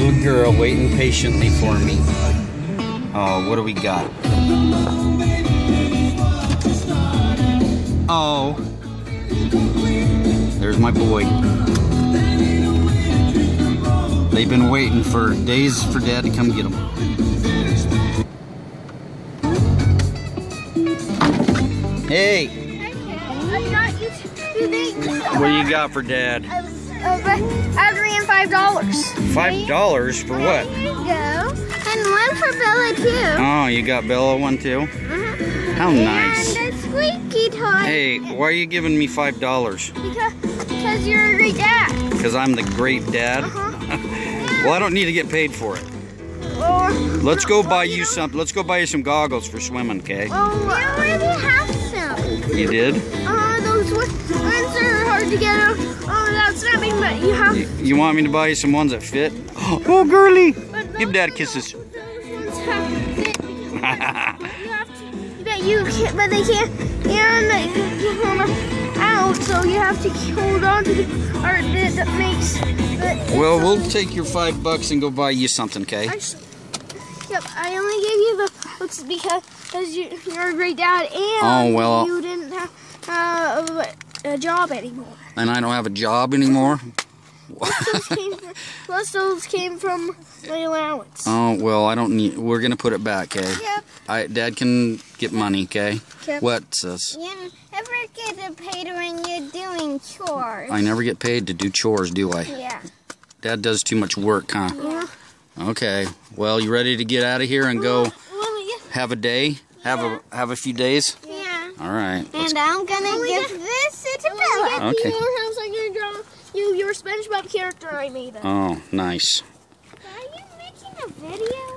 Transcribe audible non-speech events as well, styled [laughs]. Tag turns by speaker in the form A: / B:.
A: good girl waiting patiently for me. Oh, what do we got? Oh. There's my boy. They've been waiting for days for dad to come get them. Hey,
B: I got you two things.
A: what do you got for dad?
B: Five dollars.
A: Five dollars for what?
B: There you go. And one for Bella too.
A: Oh, you got Bella one too?
B: Mhm.
A: How nice.
B: And a squeaky toy.
A: Hey, why are you giving me five dollars?
B: Because, because you're a great dad.
A: Because I'm the great dad?
B: Uh-huh. [laughs]
A: Well, I don't need to get paid for it.
B: Or,
A: Let's go buy you some. Let's go buy you some goggles for swimming, okay?
B: oh, we already have some.
A: You did?
B: Uh, those ones are to get out. Oh, me, but you have.
A: You, you want me to buy you some ones that fit? [gasps] Oh, girly! Give dad kisses.
B: Ones fit you have to. But you can't. But they can't. And they can't out, so you have to hold on to the. Or that makes. the-
A: Well, we'll take your five bucks and go buy you something, okay?
B: Yep, I only gave you the looks because because you, you're a great dad and
A: Oh, well.
B: you didn't have a job anymore.
A: And I don't have a job anymore?
B: Those [laughs] came from, plus those came from my allowance.
A: Oh, well, I don't need. We're going to put it back, okay?
B: Yep.
A: I, Dad can get money, okay?
B: Yep.
A: What, sis?
C: You never get paid when you're doing chores.
A: I never get paid to do chores, do I?
C: Yeah.
A: Dad does too much work, huh?
B: Yeah.
A: Okay. Well, you ready to get out of here and go
B: Let me get-
A: have a day? Have a have a few days?
C: Yeah.
A: All right. Let's,
C: And I'm gonna
B: we
C: give
B: get-
C: this to
B: to
A: Okay.
B: your house, I'm gonna draw you your SpongeBob character I made. Up.
A: oh, nice.
C: Are you making a video?